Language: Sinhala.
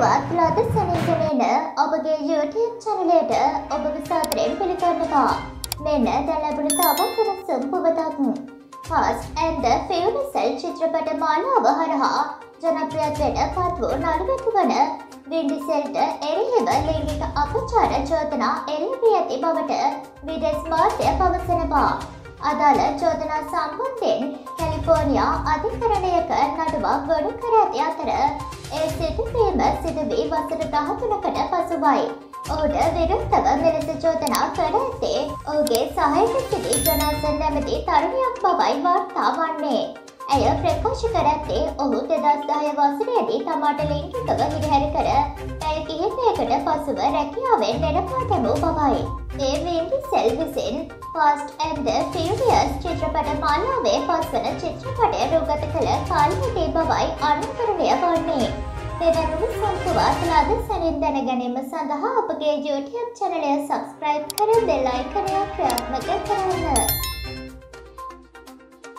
සම්පුවත් ලද සැනිසනේන ඔබගේ YouTube චැනලයට ඔබව සාදරයෙන් පිළිගන්නවා. මෙන්න දැන් ලැබුණු තවත් වෙනසුම් පුවතක්. Fast and the Furious චිත්‍රපට මාලාව හරහා ජනප්‍රියත්වයට පත් වූ නළුවෙකු වන වින්ඩිසෙල්ට එරෙහිව ලිංගික අපචාර චෝදනා එල්ලවී ඇති බවට විදෙස් මාර්තය පවසනවා. අදාළ චෝදනා සම්බන්ධයෙන් කැලිෆෝනියා අධිකරණයක නඩුවක් ගොඩු කර ඇති අතර ඒ සිදුවීම සිදුවී වසර දහතුනකට පසුවයි. ඔහුට විරුද්ධව මෙලෙස චෝදනා කර ඇත්තේ ඔහුගේ සහයක සිටි ජනසන් නැමති තරුණයක් බවයි වාර්තා වන්නේ. ඇය ප්‍රකාශ කර ඇත්තේ ඔහු දෙදස් දහය වසරේදී තමාට ලිංගිකව හිරිහැරි කර පැය කිහිපයකට පසුව රැකියාවෙන් වෙනපා දැමූ බවයි. ඒ වින්ඩි සෙල් විසින් ෆස්ට් ඇන්ද ෆිරියස් චිත්‍රපට මාලාවේ පස්වන චිත්‍රපටය රුගත කළ කාලහිටේ බවයි අනුකරණය වන්නේ. දෙවැනුම සම්පුවත් ලද සැනින් දැන ගැනීම සඳහා අපගේ YouTube චැනලය සබස්ක්‍රයිබ් කර දෙල්ලයිකනය ක්‍රියාත්මක කරන්න.